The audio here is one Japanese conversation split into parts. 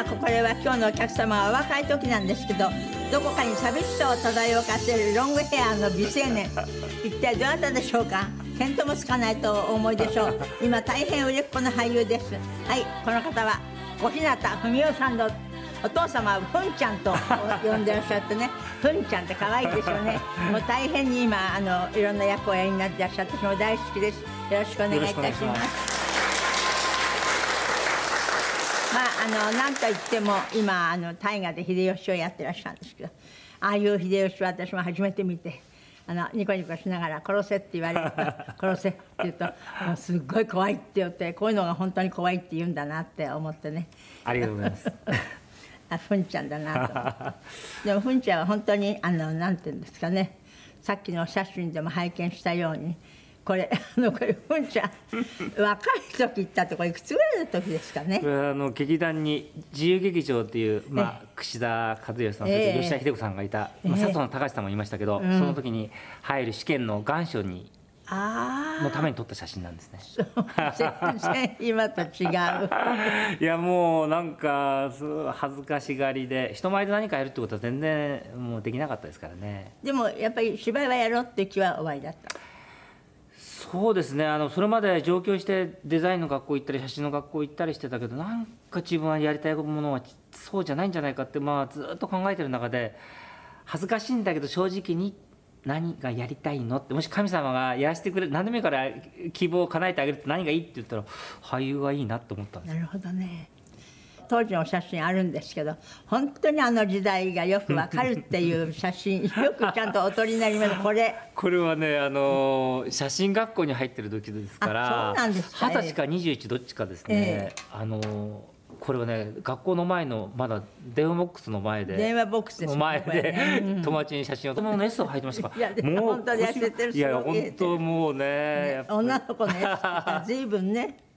あこれは今日のお客様はお若い時なんですけどどこかに寂しさを漂わせるロングヘアの美青年。一体どなたでしょうか？見当もつかないとお思いでしょう。今大変売れっ子の俳優です。はいこの方は小日向文世さんのお父様はふんちゃんと呼んでらっしゃってね。ふんちゃんって可愛いですよね。もう大変に今あのいろんな役をやりになってらっしゃって私も大好きです。よろしくお願いいたします。まあ、あのなんといっても今あの大河で秀吉をやってらっしゃるんですけどああいう秀吉は私も初めて見てあのニコニコしながら「殺せ」って言われると「殺せ」って言うとすっごい怖いって言ってこういうのが本当に怖いって言うんだなって思ってね。ありがとうございます。あふんちゃんだなと。でもふんちゃんは本当にあのなんていうんですかね。さっきのお写真でも拝見したようにこれあのこれふんちゃん 若い時行ったってこれいくつぐらいの時ですかね？これはあの劇団に自由劇場っていう、まあ、串田和義さん、それから吉田秀子さんがいた、まあ、佐藤の高橋さんもいましたけど、その時に入る試験の願書にのために撮った写真なんですね。全然今と違う。いやもうなんか恥ずかしがりで人前で何かやるってことは全然もうできなかったですからね。でもやっぱり芝居はやろうって気はおありだった？そうですね。あのそれまで上京してデザインの学校行ったり写真の学校行ったりしてたけどなんか自分はやりたいものはそうじゃないんじゃないかって、まあ、ずっと考えてる中で恥ずかしいんだけど正直に何がやりたいのってもし神様がやらせてくれ何でもいいから希望を叶えてあげるって何がいいって言ったら俳優がいいなって思ったんですなるほどね。当時の写真あるんですけど本当にあの時代がよくわかるっていう写真 よくちゃんとお撮りになります。これ。これはねあの写真学校に入ってる時ですからあそうなんですか。二十歳か21どっちかですね、あのこれはね学校の前のまだ電話ボックスの前で電話ボックスの前でね。友達に写真を友の S を履いてました。かいや本当に痩せてるいや本当もうね女の子のやつ随分ねうん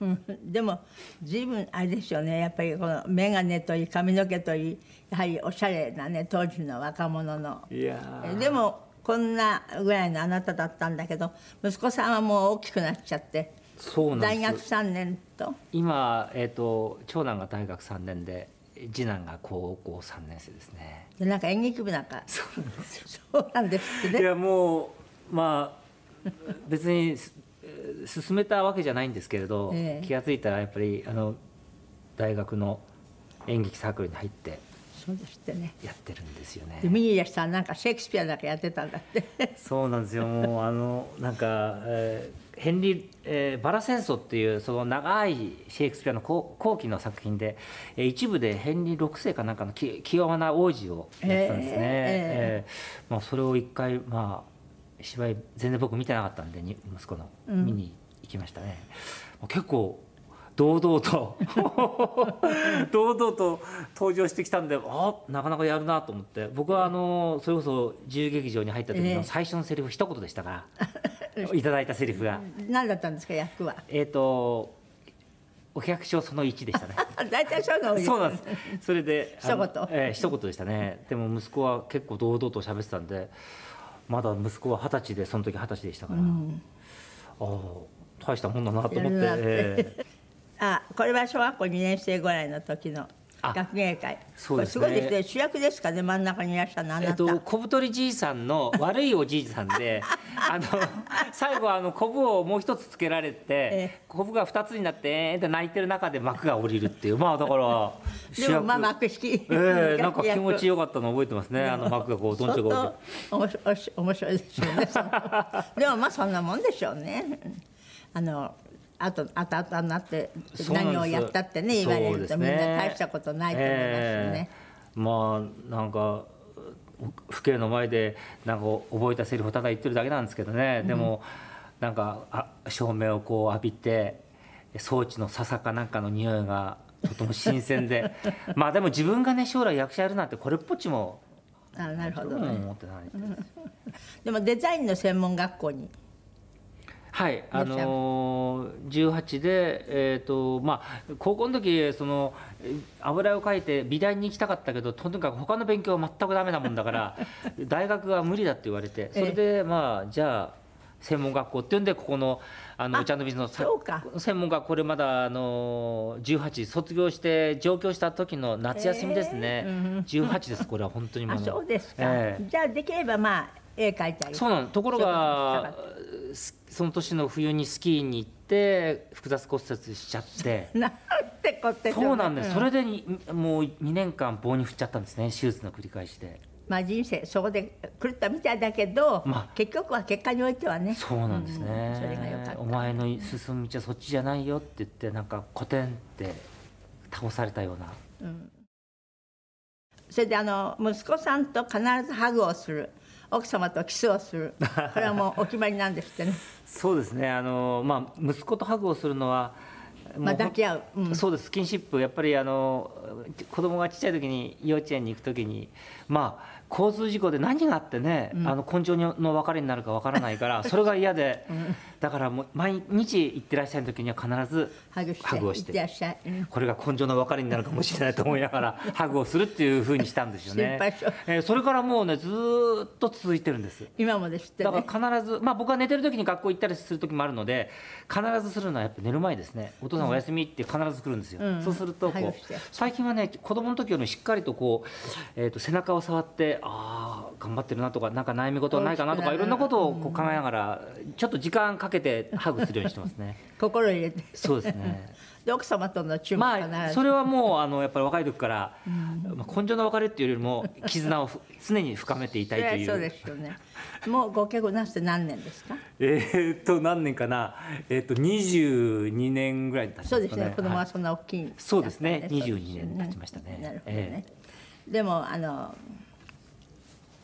でも随分あれですよね。やっぱりこの眼鏡といい髪の毛といいやはりおしゃれなね当時の若者の。いやー。でもこんなぐらいのあなただったんだけど息子さんはもう大きくなっちゃって。そうなん大学です3年と。今、えー、と長男が大学3年で次男が高校3年生ですね。でなんか演劇部なんか。そうなんですよ。そうなんですね。いやもうまあ別に進めたわけじゃないんですけれど、ええ。気が付いたらやっぱりあの大学の演劇サークルに入ってそうですってね。やってるんですよね。で見にいらしたらなんかシェイクスピアだけやってたんだって。そうなんですよ。もうあのなんか、えーヘンリー、えーバラ戦争っていうその長いシェイクスピアの後後期の作品で、えー一部でヘンリー6世かなんかのき気弱な王子をやってたんですね、ええ。ーまあ、それを一回まあ芝居全然僕見てなかったんでに息子の。見に行きましたね、結構堂々と。堂々と登場してきたんであなかなかやるなと思って。僕はあのそれこそ自由劇場に入った時ええ。の最初のセリフ一言でしたから、いただいたセリフが。何だったんですか役は？えっ、とお百姓その1でしたね。大体そうのそうなんです。それで一言。ええ一言でしたね。でも息子は結構堂々と喋ってたんでまだ息子は二十歳でその時二十歳でしたから、ああ大したもんだなと思って。ええあこれは小学校2年生ぐらいの時の。あ学芸会。そうですね。すごいですね。主役ですかね真ん中にいらっしゃるのあなた、えっと、小太りじいさんの 悪いおじいさんで あの最後あのコブをもう一つつけられて、えコブが二つになってえーって泣いてる中で幕が降りるっていう。まあだから でもまあ幕引きええなんか気持ちよかったの覚えてますね。あの幕がこうどんちょこ面白い面白いですよねでもまあそんなもんでしょうねあのあとあとあとになって何をやったってね言われると、みんな大したことないと思いますね、ええ。まあなんか父兄の前でなんか覚えたセリフをただ言ってるだけなんですけどね、でもなんかあ照明をこう浴びて装置の笹かなんかの匂いがとても新鮮で。まあでも自分がね将来役者やるなんてこれっぽっちもあなるほどね。思ってないです。でもデザインの専門学校にはい、あのー、18で、えーとまあ、高校の時そのえ油絵を描いて美大に行きたかったけどとにかく他の勉強は全くダメなもんだから 大学が無理だって言われてそれで、まあじゃあ専門学校っていうんでここのあのあお茶の水の専門学校でまだあの18卒業して上京した時の夏休みですね、えー。うん18ですこれは本当にも あのそうですか、ええ。じゃあできればまあ絵描いたり。そうなの。ところがすその年の冬にスキーに行って複雑骨折しちゃって。なんてことでしょそうなんです、ん。それでにもう2年間棒に振っちゃったんですね手術の繰り返しで。まあ人生そこで狂ったみたいだけど、まあ。結局は結果においてはね。そうなんですね、うんそれが良かった。お前の進む道はそっちじゃないよって言ってなんかコテンって倒されたような。それであの息子さんと必ずハグをする奥様とキスをする。これはもうお決まりなんですってね。そうですね。あの、まあ、息子とハグをするのはまあ抱き合う、うん。そうです。スキンシップ。やっぱりあの子供がちっちゃい時に幼稚園に行く時にまあ交通事故で何があってね、あの根性の別れになるかわからないからそれが嫌で、だからもう毎日行ってらっしゃる時には必ずハグハグをしててらっしゃい、うん。これが根性の別れになるかもしれないと思いながら ハグをするっていうふうにしたんですよね。心配性。えーそれからもうねずーっと続いてるんです。今もですってだねから必ず、まあ、僕は寝てる時に学校行ったりする時もあるので必ずするのはやっぱ寝る前ですね。お父さんお休みって必ず来るんですよ、うん。そうするとこう最近はね子供の時よりもしっかりとこう、えー、と背中を触ってああ頑張ってるなとかなんか悩み事はないかなとかいろんなことをこう考えながらちょっと時間かけてハグするようにしてますね。心入れて。そうですね。で奥様との注目ま必ず、あそれはもうあのやっぱり若い時から、まあ、根性の別れっていうよりも絆をふ 常に深めていたいという。そうですよね。もうご結婚なすって何年ですか？えーっと何年かな、えーっと22年ぐらい経ちますかね。そうですね。子供ははいそんな大きい、そうですね。だったんで22年経ちましたね。なるほどね、えでもあの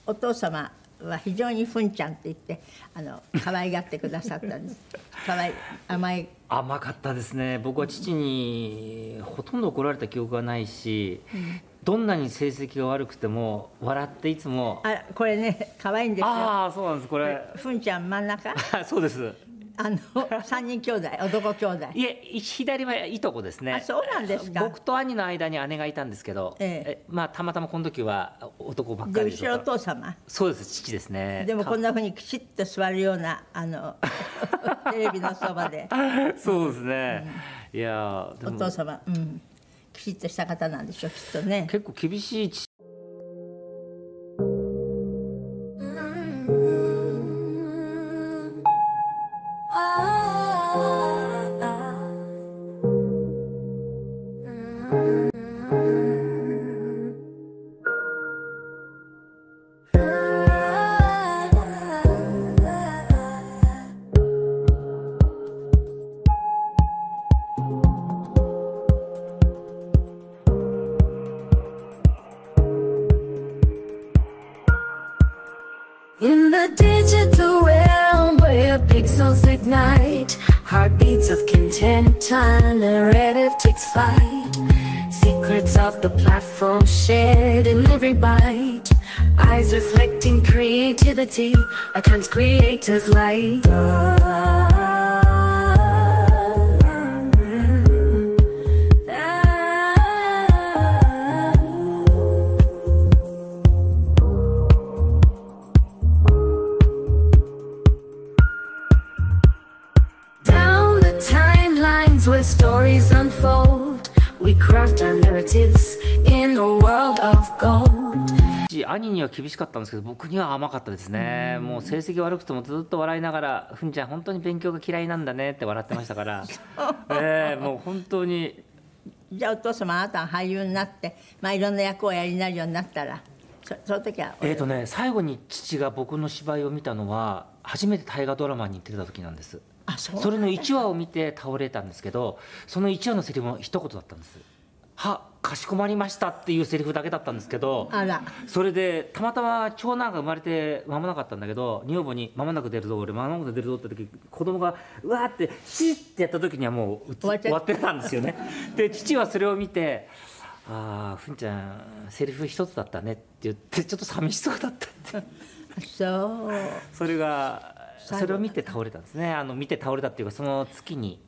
お父様は非常にふんちゃんって言ってあの可愛がってくださったんです 可愛い甘い甘かったですね。僕は父にほとんど怒られた記憶がないし、どんなに成績が悪くても笑っていつも。あこれね可愛いんですよああそうなんですこれ。ふんちゃん真ん中？そうです。あの三人兄弟男兄弟。いえ左はいとこですね。あそうなんですか。僕と兄の間に姉がいたんですけど、ええ。まあたまたまこの時は男ばっかでり後ろお父様。そうです父ですね。でもこんなふうにきちっと座るようなあの テレビのそばで。そうですね。いやーでも。お父様、うん、きちっとした方なんでしょうきっとね。結構厳しい a narrative takes flight. Secrets of the platform shared in every bite Eyes reflecting creativity, a trans creator's light. 兄には厳しかったんですけど僕には甘かったですね。もう成績悪くてもずっと笑いながら「ふんちゃん本当に勉強が嫌いなんだね」って笑ってましたから。ええもう本当に。じゃあお父様あなたが俳優になって、まあ、いろんな役をやりになるようになったらそその時はえーとね最後に父が僕の芝居を見たのは初めて大河ドラマに出た時なんです。あそうそれの1話を見て倒れたんですけどその1話のセリフも一言だったんです「はかしこまりました」っていうセリフだけだったんですけどあら。それでたまたま長男が生まれて間もなかったんだけど女房に「間もなく出るぞ俺間もなく出るぞ」って時子供がうわーってシーってやった時にはもう終わっちゃ終わってたんですよね。で父はそれを見て「ああふんちゃんセリフ一つだったね」って言ってちょっと寂しそうだったって。そう。それがそれを見て倒れたんですね。あの見て倒れたっていうかその月に、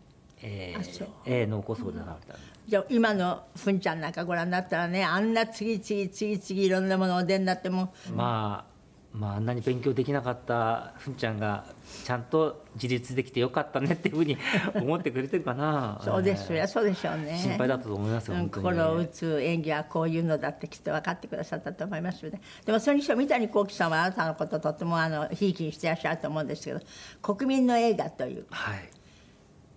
えーえー脳梗塞で倒れた。じゃあ今のふんちゃんなんかご覧になったらねあんな次々次々いろんなものお出になっても。まあまあ、あんなに勉強できなかったふんちゃんがちゃんと自立できてよかったねっていうふうに 思ってくれてるかな。そうですそりえそうでしょうね。心配だったと思いますようん本当に心を打つ演技はこういうのだってきっと分かってくださったと思いますよねでもそれにしても三谷幸喜さんはあなたのこととってもあのひいきにしてらっしゃると思うんですけど「国民の映画」というはい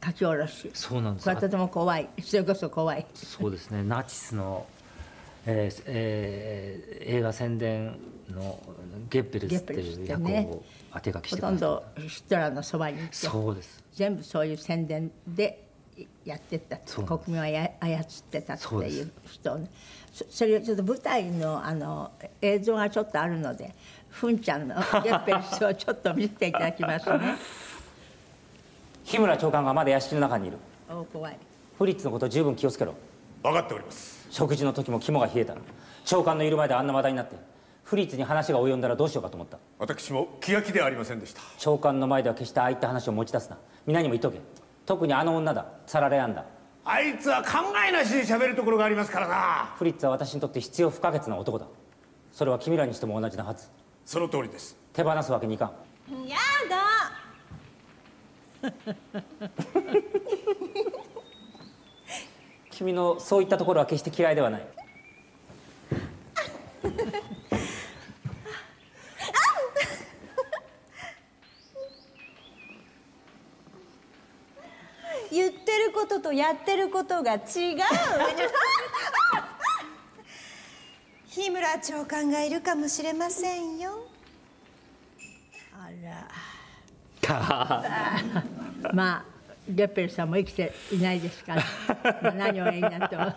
書き下ろし。そうなんです。これはとても怖い。それこそ怖い。そうですね。ナチスの、えーえー映画宣伝のゲッペルスっていう役を当て書きしほてくださと。んどっヒトラーのそばにいて。たそうです。全部そういう宣伝でやってった国民をや操ってたっていう人をね。そそれちょっと舞台のあの映像がちょっとあるのでふんちゃんのゲッペルスをちょっと見せていただきますね 日村長官がまだ屋敷の中にいる。お怖いフリッツのこと十分気をつけろ。分かっております。食事の時も肝が冷えた長官のいる前であんな話題になってフリッツに話が及んだらどうしようかと思った。私も気が気ではありませんでした。長官の前では決してああいった話を持ち出すな。皆にも言っとけ。特にあの女だ。サラ・レアンだ。あいつは考えなしに喋るところがありますからな。フリッツは私にとって必要不可欠な男だ。それは君らにしても同じなはず。その通りです。手放すわけにいかん。やだ君のそういったところは決して嫌いではない。言ってることとやってることが違う。日村長官がいるかもしれませんよ。あら まあゲッペルさんも生きていないですから、まあ、何をおやりになっても。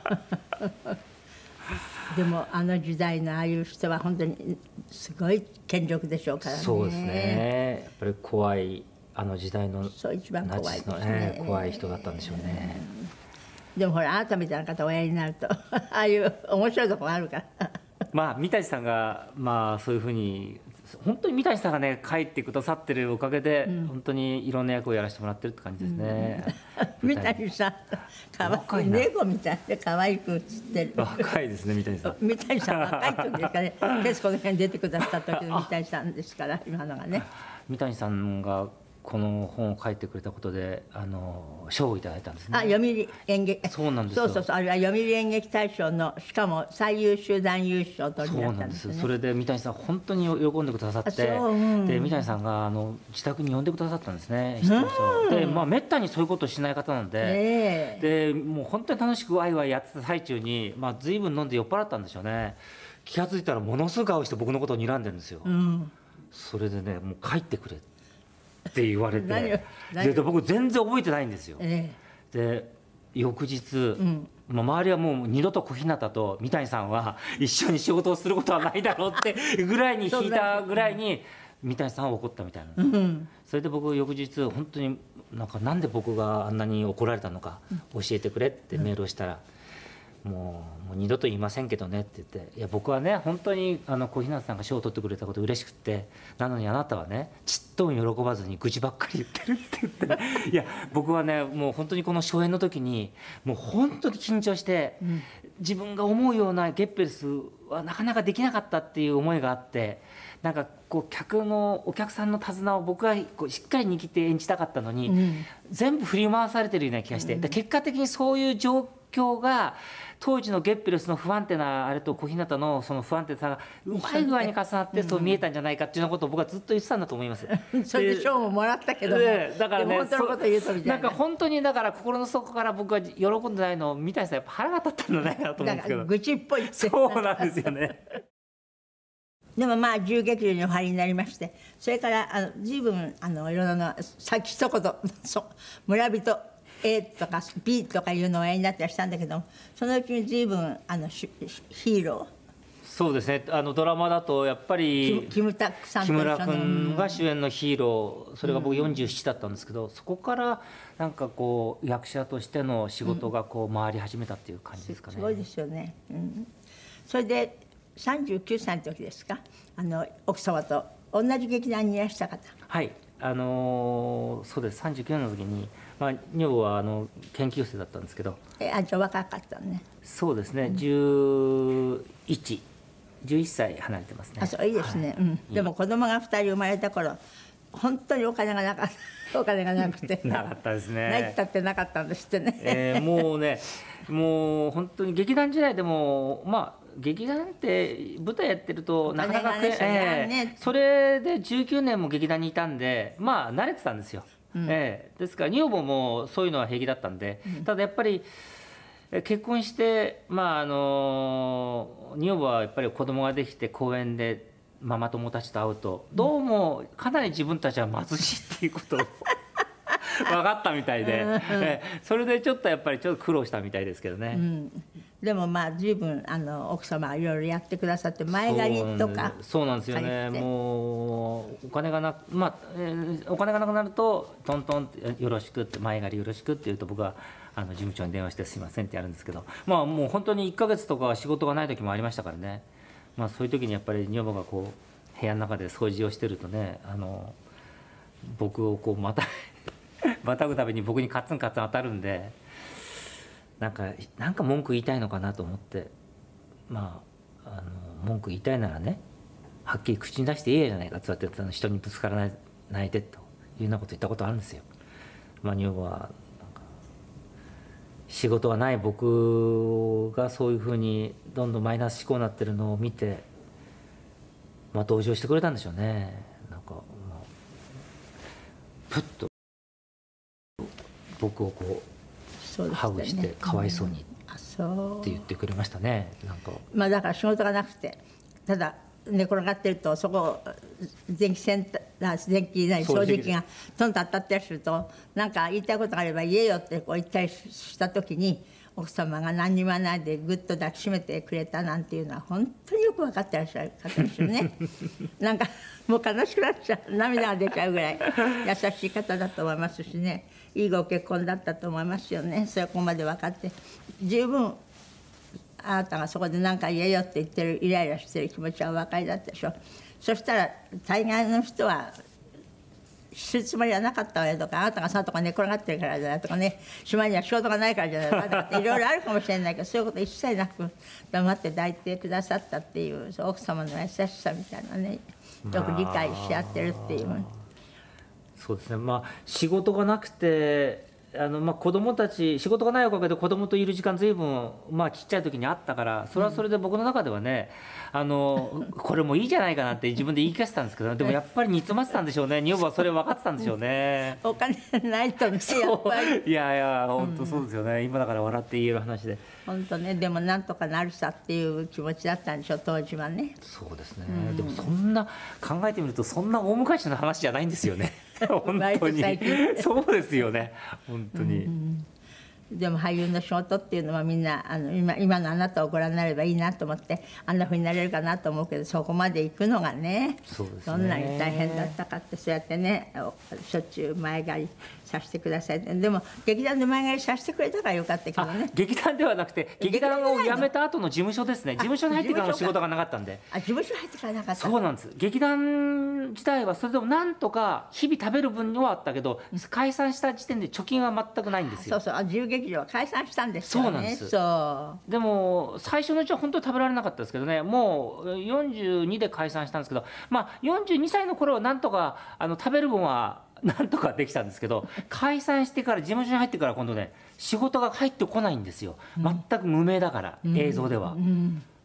でもあの時代のああいう人は本当にすごい権力でしょうからね。そうですね。やっぱり怖いあの時代のそう一番ナ怖いですね。ね、怖い人だったんでしょうね。でもほらあなたみたいな方おやりになると ああいう面白いところがあるから。まあ三谷さんがまあそういうふうに本当に三谷さんがね帰ってくださってるおかげで、本当にいろんな役をやらせてもらってるって感じですね、三谷さんかわいい若いな。猫みたいで可愛く映ってる。若いですね三谷さん。三谷さん若い時ですかね『徹子の部屋』に出てくださった時の三谷さんですから今のがね。三谷さんがこの本を書いてくれたことであの賞をいただいたんですね。あ読売演劇。そうなんですよ。そうそうそう。あれは読売演劇大賞のしかも最優秀男優賞を取りになっそうなんですそれで三谷さん本当に喜んでくださってう。うん。で三谷さんがあの自宅に呼んでくださったんですね出演者を。でまあめったにそういうことをしない方なんで、えでもう本当に楽しくワイワイやってた最中に、まあ、随分飲んで酔っ払ったんでしょうね。気が付いたらものすごい顔して僕のことを睨んでるんですよ、うん。それでねもう帰ってくれって言われて。でで僕全然覚えてないんですよ。えで翌日、ん。まあ、周りはもう二度と小日向と三谷さんは一緒に仕事をすることはないだろうって ぐらいに引いたぐらいに三谷さんは怒ったみたいな、えうん。それで僕翌日本当になんかなんで僕があんなに怒られたのか教えてくれってメールをしたら、もうもう二度と言いませんけどねって言っていや僕はね本当にあの小日向さんが賞を取ってくれたこと嬉しくってなのにあなたはねちっとも喜ばずに愚痴ばっかり言ってるって言って。いや僕はねもう本当にこの初演の時にもう本当に緊張して、自分が思うようなゲッペルスはなかなかできなかったっていう思いがあってなんかこう客のお客さんの手綱を僕はこうしっかり握って演じたかったのに、ん。全部振り回されてるような気がして、で結果的にそういう状況が当時のゲッペルスの不安定なあれと小日向のその不安定さがうまい具合に重なってそう見えたんじゃないかっていうようなことを僕はずっと言ってたんだと思います。それで賞ももらったけどだからね本当のこと言うとみたいな。なんか本当にだから心の底から僕は喜んでないのを三谷さんやっぱ腹が立ったんじゃないかなと思うんですけど。愚痴っぽいそうなんですよね。でもまあ銃撃場にお入りになりましてそれからあの随分あのいろんなのさっき一言 そう村人 A とか B とかいうのをおやりになったりしたんだけどもそのうちに随分あのしヒーロそうですね。あのドラマだとやっぱり木村君が主演のヒーロー。それが僕47だったんですけど、そこからなんかこう役者としての仕事がこう回り始めたっていう感じですかね。すごいですよね、うん、それで39歳の時ですか？あの奥様と。同じ劇団にいらした方。はい。あのーそうです。39年の時に、まあ、女房はあの研究生だったんですけど。えあじゃあ若かったのね。そうですね。11 11歳離れてますね。あそういいですね、うん、でも子供が2人生まれた頃本当にお金がなかった。お金がなくて。なかったですね。ないったってなかったんですってね、えーもうねもう本当に劇団時代でもまあ劇団って舞台やってるとなかなかねえね。えそれで19年も劇団にいたんでまあ慣れてたんですよ、ええ。ですから女房もそういうのは平気だったんで、ただやっぱりえ結婚してまああの女房はやっぱり子供ができて公園でママ友たちと会うとどうもかなり自分たちは貧しいっていうことを 分かったみたいで、ええ。それでちょっとやっぱりちょっと苦労したみたいですけどね。でもまあ随分あの奥様はいろいろやってくださって前借りとかそうなんです。よね。もうお金がなまあ、えーお金がなくなるとトントンってよろしくって前借りよろしくって言うと僕はあの事務長に電話してすいませんってやるんですけどまあもう本当に1ヶ月とか仕事がない時もありましたからね。まあそういう時にやっぱり女房がこう部屋の中で掃除をしてるとねあの僕をこうまた またぐたびに僕にカツンカツン当たるんでなんかなんか文句言いたいのかなと思ってまああの文句言いたいならねはっきり口に出して言えじゃないかって言われて人にぶつからないないでというようなこと言ったことあるんですよ。まあ、女房は仕事がない僕がそういうふうにどんどんマイナス思考になってるのを見て、まあ、同情してくれたんでしょうね。なんか、まあ、ふっと僕をこうハグしてかわいそうにって言ってくれましたね。なんか。まあだから仕事がなくてただ寝転がってるとそこ電気センター電気ない掃除機がトンと当たったりするとなんか言いたいことがあれば言えよってこう言ったりした時に奥様が何にも言わないでぐっと抱きしめてくれたなんていうのは本当によく分かってらっしゃる方ですよね。なんかもう悲しくなっちゃう涙が出ちゃうぐらい優しい方だと思いますしね。いいご結婚だったと思いますよね。そこまで分かって十分あなたがそこで何か言えよって言ってるイライラしてる気持ちはお分かりだったでしょ。そしたら大概の人はするつもりはなかったわよとかあなたがそのとこ寝転がってるからじゃないとかね島には仕事がないからじゃないとかっていろいろあるかもしれないけどそういうこと一切なく黙って抱いてくださったっていうう奥様の優しさみたいなねよく理解し合ってるっていう。そうですねまあ仕事がなくてあのまあ子供たち仕事がないおかげで子供といる時間ずいぶんまあちっちゃい時にあったからそれはそれで僕の中ではね、あの これもいいじゃないかなって自分で言い聞かせたんですけど でもやっぱり煮詰まってたんでしょうね。女房はそれ分かってたんでしょうね。お金ないとねやっぱり。いやいや本当そうですよね、今だから笑って言える話で。本当ねでもなんとかなるさっていう気持ちだったんでしょ当時はね。そうですね、でもそんな考えてみるとそんな大昔の話じゃないんですよね 本当に。そうですよね。本当に、でも俳優の仕事っていうのはみんなあの今今のあなたをご覧になればいいなと思ってあんなふうになれるかなと思うけどそこまで行くのがねどんなに大変だったかってそうやってねおしょっちゅう前借りさせてくださいってでも劇団で前借りさせてくれたからよかったけどあね劇団ではなくて劇団を辞めた後の事務所ですね。事務所に入ってからの仕事がなかったんで。あ事務所入ってからなかった。そうなんです。劇団自体はそれでもなんとか日々食べる分にはあったけど解散した時点で貯金は全くないんですよ。そうそう。あ自由劇場は解散したんですよねそうなんです。そう。でも最初のうちは本当に食べられなかったですけどね。もう42で解散したんですけど。まあ42歳の頃はなんとかあの食べる分はなんとかできたんですけど解散してから事務所に入ってから今度ね仕事が入ってこないんですよ。全く無名だから、映像では、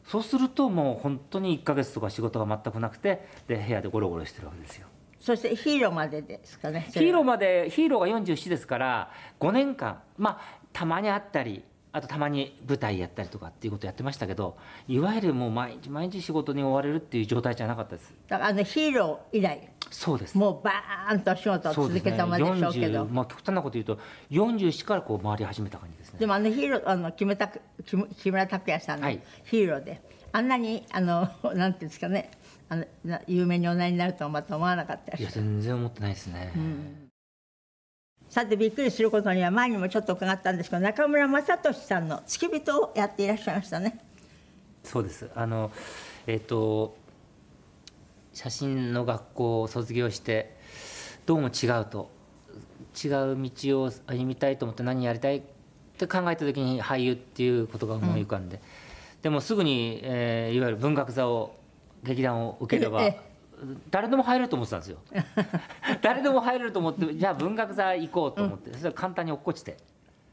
そうするともう本当に1ヶ月とか仕事が全くなくてで部屋でゴロゴロしてるわけですよ。そしてヒーローまでですかね。ヒーローまでヒーローが47ですから5年間。まあたまに会ったりあとたまに舞台やったりとかっていうことやってましたけどいわゆるもう毎日毎日仕事に追われるっていう状態じゃなかったです。だからあのヒーロー以来そうです。もうバーンと仕事を続けたまでしょうけど。40まあ極端なこと言うと47からこう回り始めた感じですね。でもあのヒーローあの木村拓木木村拓哉さんのはい。ヒーローで、あんなにあの なんていうんですかねあのな有名におなりになるとはまた思わなかったしいや全然思ってないですね、さてびっくりすることには前にもちょっと伺ったんですけど中村雅俊さんの付き人をやっていらっしゃいましたね。そうです。あのえっ、と写真の学校を卒業してどうも違うと。違う道を歩みたいと思って何やりたいって考えた時に俳優っていうことが思い浮かんで、でもすぐに、えーいわゆる文学座を劇団を受ければええ誰でも入れると思ってたんですよ。誰でも入れると思ってじゃあ文学座行こうと思って、それは簡単に落っこちて、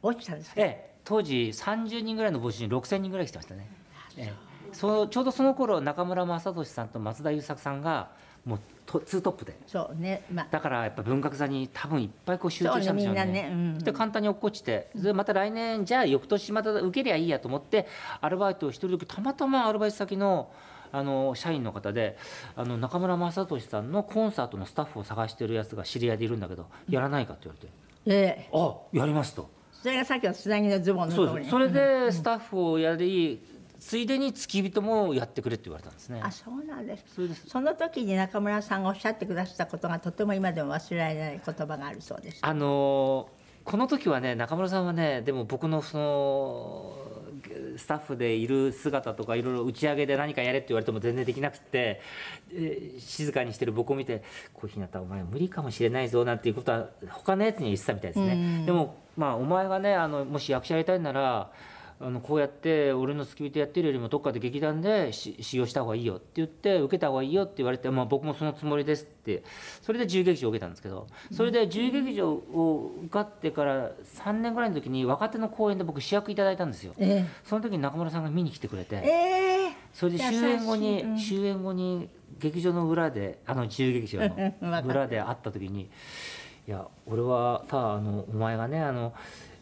落ちたんですか？ええ、当時30人ぐらいの募集に6000人ぐらい来てましたね、ええ、そのちょうどその頃中村雅俊さんと松田優作さんがもうとツートップで。そうね。まあ。だからやっぱ文学座に多分いっぱいこう集中したんでしょうね。ねみんなね。うん。で簡単に落っこちてでまた来年じゃあ翌年また受けりゃいいやと思ってアルバイトをしてる時たまたまアルバイト先のあの社員の方であの中村雅俊さんのコンサートのスタッフを探してるやつが知り合いでいるんだけどやらないかって言われて。ええ「あやります」と。それがさっきのつなぎのズボンのところに。そうですそれでスタッフをやりついでに付き人もやってくれって言われたんですね。あそうなんです。そうです。その時に中村さんがおっしゃってくださったことがとても今でも忘れられない言葉があるそうです。あのーこの時はね中村さんはねでも僕のそのスタッフでいる姿とかいろいろ打ち上げで何かやれって言われても全然できなくて、えー静かにしてる僕を見て「こういう日になったらお前無理かもしれないぞ」なんていうことは他のやつには言ってたみたいですね。でもまあお前がねあのもし役者やりたいならあのこうやって俺の付き人やってるよりもどっかで劇団でし使用した方がいいよって言って受けた方がいいよって言われて、まあ、僕もそのつもりですって。それで自由劇場を受けたんですけどそれで自由劇場を受かってから3年ぐらいの時に若手の公演で僕主役いただいたんですよ。えその時に中村さんが見に来てくれて。ええ。えそれで終演後に、うん。終演後に劇場の裏であの自由劇場の 裏で会った時に「いや俺はさあのお前がねあの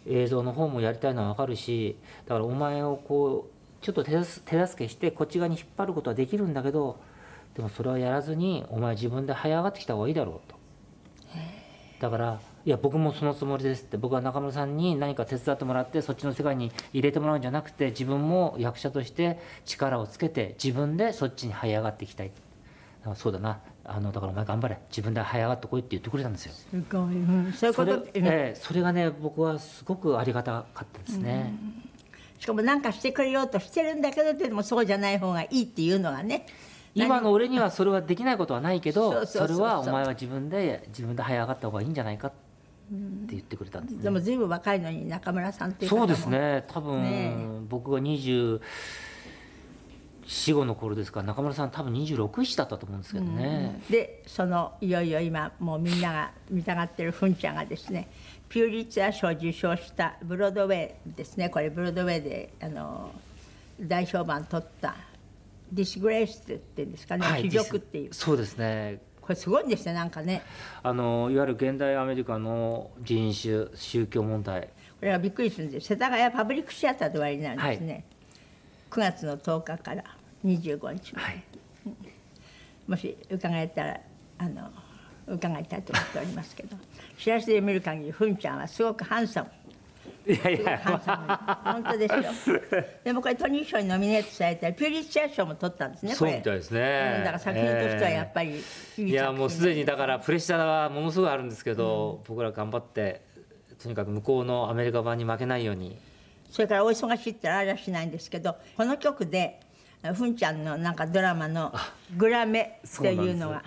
映像の方もやりたいのは分かるしだからお前をこうちょっと手助けしてこっち側に引っ張ることはできるんだけどでもそれはやらずにお前自分で這い上がってきた方がいいだろうと。だからいや僕もそのつもりですって。僕は中村さんに何か手伝ってもらってそっちの世界に入れてもらうんじゃなくて自分も役者として力をつけて自分でそっちに這い上がっていきたい。そうだなあのだからお前頑張れ。自分で這い上がってこいって言ってくれたんですよ。すごい、うん、そういうそれ,、こと、うんええそれがね僕はすごくありがたかったですね、しかも何かしてくれようとしてるんだけどでもそうじゃない方がいいっていうのがね。今の俺にはそれはできないことはないけどそうそうそうそう。それはお前は自分で自分で這い上がった方がいいんじゃないかって言ってくれたんですね。でも随分若いのに中村さんっていうそうですね。多分、ね僕が24、5の頃ですから中村さん多分26、7だったと思うんですけどね、でそのいよいよ今もうみんなが見たがってるふんちゃんがですねピューリッツァー賞を受賞したブロードウェイですね。これブロードウェイであの大評判取った「ディスグレイス」っていうんですかね。はい「侮辱」っていう。そうですね。これすごいんですねなんかね。あのいわゆる現代アメリカの人種宗教問題。これがびっくりするんです。世田谷パブリックシアターでおやりになるんですね、9月の10日から25日まで、はい。もし伺えたらあの伺いたいと思っておりますけど。知らせで見る限りふんちゃんはすごくハンサム。いやいすごくハンサム。本当ですよ。でもこれトニー賞にノミネートされたりピューリッツァー賞も取ったんですねそうみたいですね。うんだから作品としてはやっぱりいいいやもうすでにだからプレッシャーはものすごいあるんですけど、僕ら頑張ってとにかく向こうのアメリカ版に負けないように。それからお忙しいってありゃしないんですけどこの曲でふんちゃんのなんかドラマの「グラメ」っていうのが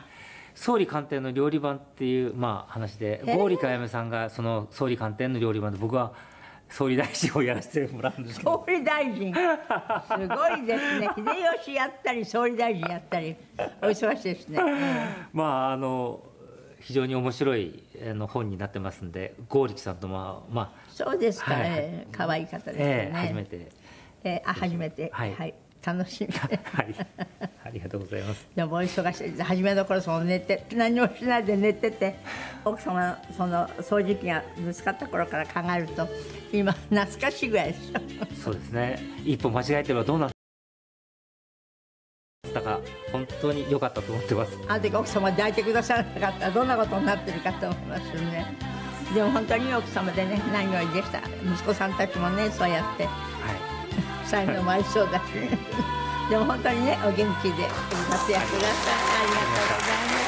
総理官邸の料理番っていう、まあ、話でへー。剛力あやめさんがその総理官邸の料理番で僕は総理大臣をやらせてもらうんですけど。総理大臣。すごいですね。秀吉やったり総理大臣やったりお忙しいですね、まああの非常に面白いあの本になってますんで剛力さんとまあまあそうですか、はいええ可愛い方ですよええね、初めて。ええあ初めて。は、はいい楽しみ。はい。ありがとうございます。でもお忙しい。初めの頃その寝て何もしないで寝てて奥様のその掃除機がぶつかった頃から考えると今懐かしいぐらいですよそうですね。一歩間違えてはどうなったか本当に良かったと思ってます。あの時奥様抱いてくださらなかったらどんなことになってるかと思いますよね。でも本当に奥様でね何よりでした。息子さんたちもねそうやってはい才能もありそうだし でも本当にねお元気でご活躍ください。ありがとうございます。